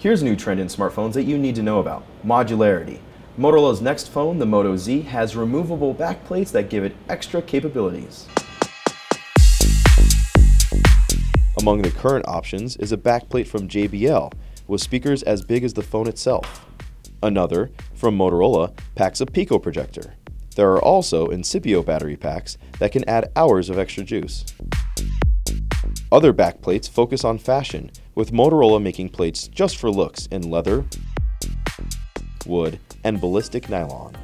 Here's a new trend in smartphones that you need to know about modularity. Motorola's next phone, the Moto Z, has removable backplates that give it extra capabilities. Among the current options is a backplate from JBL with speakers as big as the phone itself. Another, from Motorola, packs a Pico projector. There are also Incipio battery packs that can add hours of extra juice. Other backplates focus on fashion, with Motorola making plates just for looks in leather, wood, and ballistic nylon.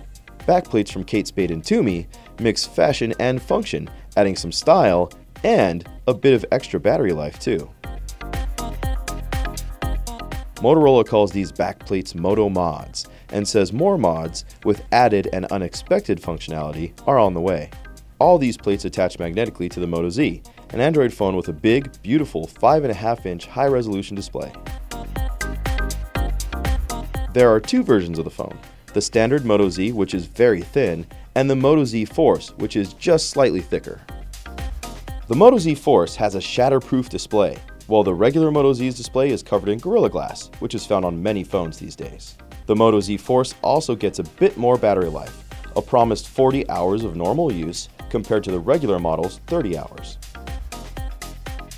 Backplates from Kate Spade and Tumi mix fashion and function, adding some style and a bit of extra battery life too. Motorola calls these backplates Moto Mods and says more mods with added and unexpected functionality are on the way. All these plates attach magnetically to the Moto Z, an Android phone with a big, beautiful 5.5 inch high resolution display. There are two versions of the phone the standard Moto Z, which is very thin, and the Moto Z Force, which is just slightly thicker. The Moto Z Force has a shatterproof display, while the regular Moto Z's display is covered in Gorilla Glass, which is found on many phones these days. The Moto Z Force also gets a bit more battery life, a promised 40 hours of normal use compared to the regular model's 30 hours.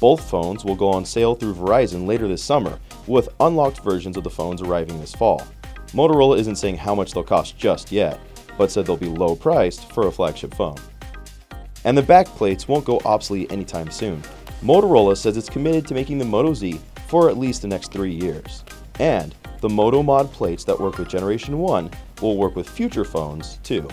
Both phones will go on sale through Verizon later this summer, with unlocked versions of the phones arriving this fall. Motorola isn't saying how much they'll cost just yet, but said they'll be low priced for a flagship phone. And the back plates won't go obsolete anytime soon. Motorola says it's committed to making the Moto Z for at least the next three years. And the Moto Mod plates that work with Generation 1 will work with future phones too.